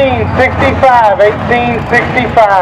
1865, 1865.